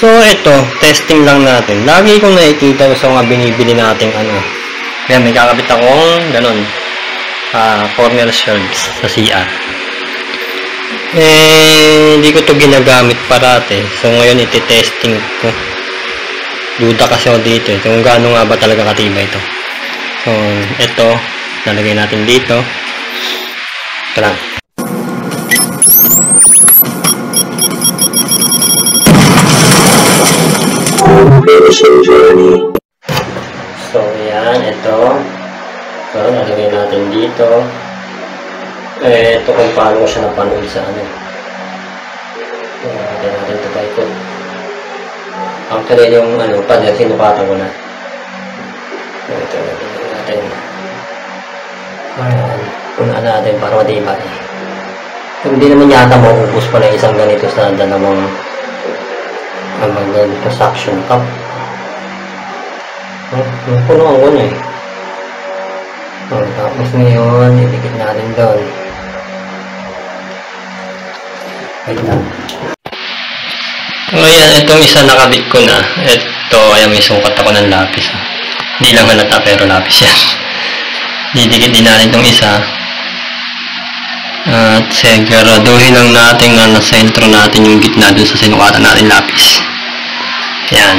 So, ito, testing lang natin. Lagi kong nakikita sa mga binibili nating ano. Kaya may kakabit akong ganun. ah corner shelves sa CR. Eh, hindi ko to ginagamit parate. So, ngayon iti-testing ko. Duda kasi ako dito eh. Kung gaano nga ba talaga katibay ito. So, ito, nalagay natin dito. Ito lang. So, yan, ito. So, nalagay natin dito. Eh, ito kung paano ko siya napanood sa ano. Nalagay natin ito pa ito. Actually, yung ano, pader, sinupatan ko na. Ito, nalagay natin. Ayan. Punaan natin para matibay. Hindi naman yata maubos pa na isang ganito sa dalawang ang ganito suction cup. Oh, yung puno ang una eh. Oh, tapos ngayon, idikit natin doon. Wait lang. So, ayan, itong isa nakabit ko na. Ito, ayan, may sukat ako ng lapis. ah. Hindi lang halata, pero lapis yan. Didikit din natin itong isa. At siguraduhin lang natin na nasa natin yung gitna dun sa sinukatan natin lapis. Yan.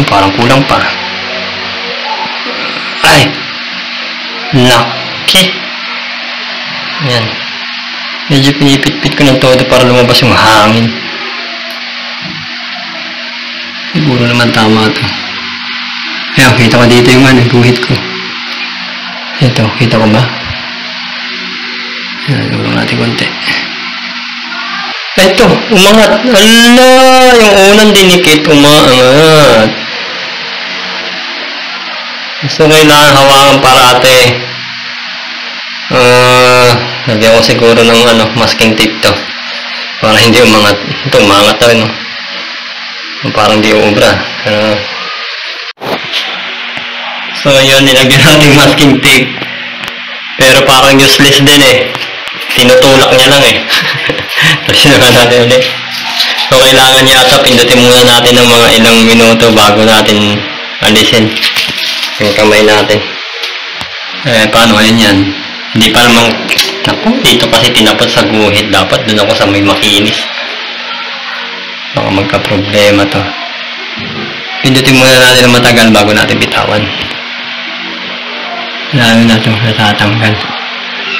Oh, parang kulang pa. Laki! Yan. Medyo pinipit-pit ko ng todo para lumabas yung hangin. Siguro naman tama to. Ayan, kita ko dito yung ano, guhit ko. Ito, kita ko ba? Yan, ulong natin konti. Ito, umangat. Ala, yung unang dinikit, umangat. So, kailangan hawakan parate. Ah, lagyan ko siguro ng ano, masking tape to. Para hindi umangat. Ito, umangat na rin. Parang di ubra. Ah. so, yun, nilagyan natin masking tape. Pero parang useless din eh. Tinutulak niya lang eh. Tapos sinabi natin ulit. So, kailangan yata pindutin muna natin ng mga ilang minuto bago natin alisin yung kamay natin. Eh, paano yan yan? Hindi pa namang, naku, dito kasi tinapot sa guhit. Dapat dun ako sa may makinis. Baka magka-problema to. Pindutin muna natin ng matagal bago natin bitawan. Lalo na ito, natatanggal.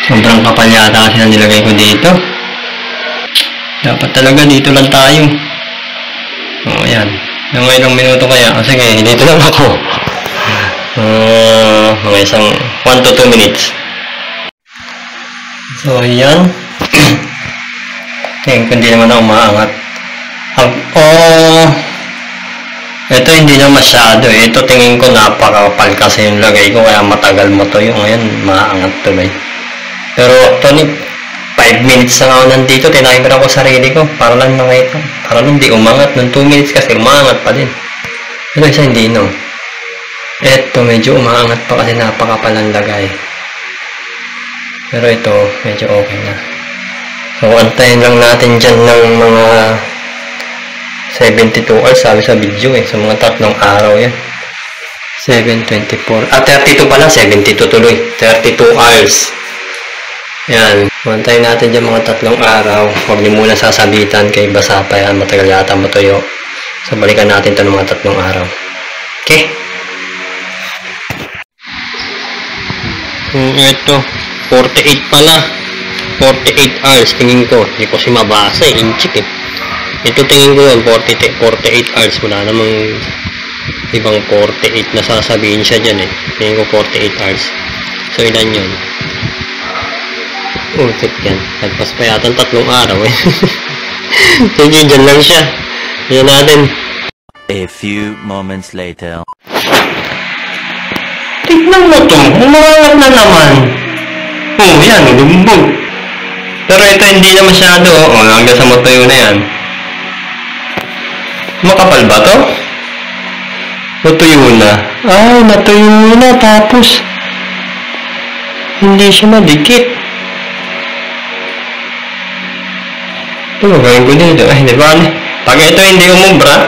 Sobrang kapal yata kasi na nilagay ko dito. Dapat talaga dito lang tayo. Oo, yan. Ng ilang minuto kaya. O sige, dito lang ako. Mga isang 1 to 2 minutes. So, yan. Tingin ko hindi naman ako maangat. Ang, oh, ito hindi na masyado eh. Ito tingin ko napakapal kasi yung lagay ko kaya matagal mo to yung ngayon maangat ba Pero actually 5 minutes na ako nandito tinimer ako sarili ko para lang nakita para lang di umangat ng 2 minutes kasi umangat pa din pero isa hindi no eto medyo umangat pa kasi napakapal ang lagay pero ito medyo okay na so antayin lang natin dyan ng mga 72 hours sabi sa video eh. Sa mga tatlong araw yan. 7.24. Ah, 32 pala. 72 tuloy. 32 hours. Yan. Mantayin natin dyan mga tatlong araw. Huwag niyo muna sasabitan kay basa pa yan. Matagal yata matuyo. So, balikan natin ito ng mga tatlong araw. Okay? Hmm, ito. 48 pala. 48 hours. Tingin ko. Hindi ko si mabasa eh. Inchik eh. Ito tingin ko yun, 40, 48 hours. Wala namang ibang 48 na sasabihin siya dyan eh. Tingin ko 48 hours. So, ilan yun? Oh, check yan. Nagpas pa yata ng tatlong araw eh. Sige, dyan lang siya. Yan natin. A few moments later. Tignan mo to. Umangat na naman. Oh, yan. Lumbog. Pero ito hindi na masyado. Oh, hanggang sa matuyo na yan. Makapal ba to? Natuyo na. Ah, natuyo na. Tapos, hindi siya madikit. Ito, gagawin ko dito. Ay, di ba? Pag ito hindi umubra,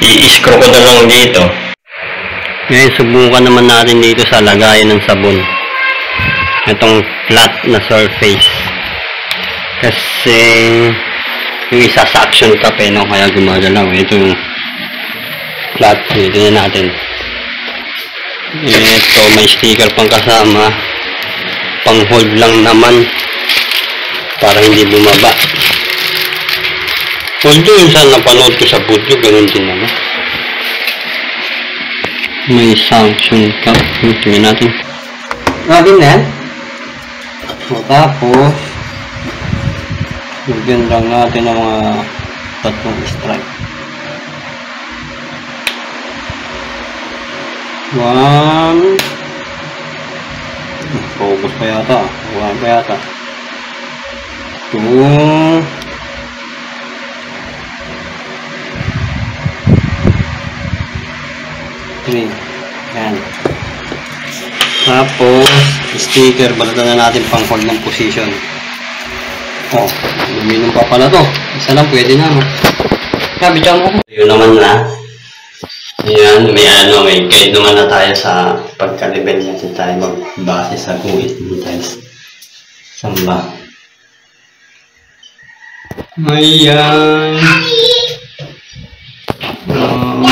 i-screw ko na lang dito. Ngayon, subukan naman natin dito sa lagayan ng sabon. Itong flat na surface. Kasi, yung isa suction cup eh, no? Kaya gumagalaw. Ito yung flat. Dito na natin. Ito, may sticker pang kasama. Pang hold lang naman. Para hindi bumaba. Although yung saan napanood ko sa video, ganun din naman. May suction cup. Hmm, Tingnan natin. Natin na yan. O, tapos, lagyan lang natin ng mga tatlong stripe. One. Focus pa yata. One pa yata. Two. Three. Tapos, sticker, balatan na natin pang hold ng position. Oh, luminong pa pala to. Isa lang pwede na, no? Sabi dyan mo. Yun naman na. Yan, may ano, may guide naman na tayo sa pagka-level natin tayo magbase sa guhit ng tiles. Samba. Ayan. Um,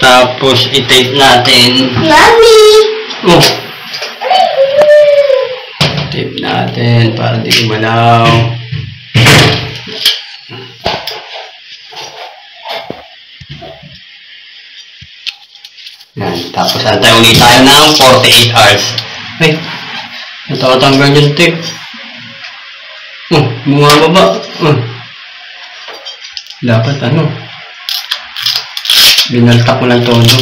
tapos, i-tape natin. Mami! Oh. Tape natin para di gumalaw. Yan. Tapos antay ulit tayo ng 48 hours. Ay, natatanggal yung tape. Oh, bumababa. Oh. Dapat ano, binalta ko ng todo.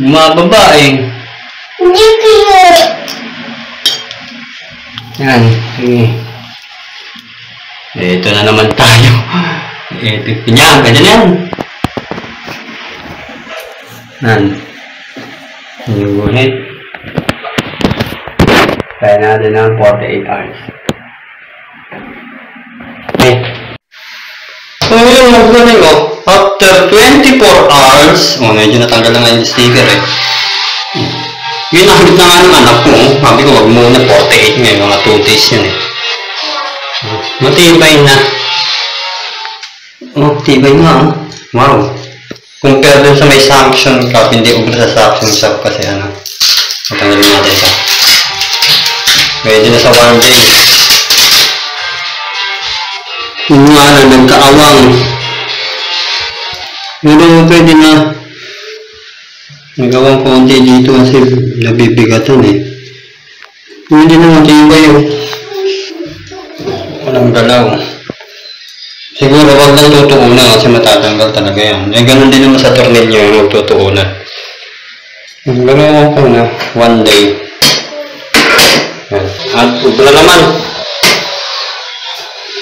Bumababa eh. Hindi kayo! Yan, sige. Ito na naman tayo. Ito, yan, ganyan yan. Yan. Yung guhit. Kaya natin ng 48 hours. Okay. So, yun, magagaling ko. After 24 hours, oh, medyo natanggal na nga yung sticker eh. Ginamit na nga ng anak ko. Sabi ko, wag muna 48 ngayon. Mga 2 days yun eh. Matibay na. Oh, tibay nga oh. Wow. Compare dun sa may suction cup, hindi ubra sa suction cup kasi ano. Matanggalin natin ito. Pwede na sa one day. Yung nga na, nagkaawang. Pero pwede na. Nagawang konti dito kasi nabibigatan eh. Hindi naman tibay oh. Walang galaw. Siguro wag lang tutuunan kasi matatanggal talaga yan. Eh, ganun din naman sa tornilyo yung magtutuunan. Galaw ko na one day. Yan. At ubra naman.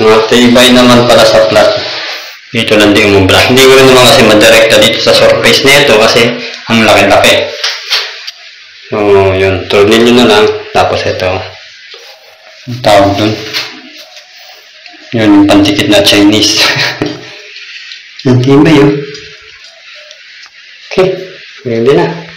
Matibay naman para sa flat. Dito lang din yung ubra. Hindi ko rin naman kasi madirekta dito sa surface nito kasi ang laki-laki. So, yun. Tornilyo na lang. Tapos ito. Ang tawag dun. Yun, yung pantikit na Chinese. Ang tibay yun. Okay, pwede na.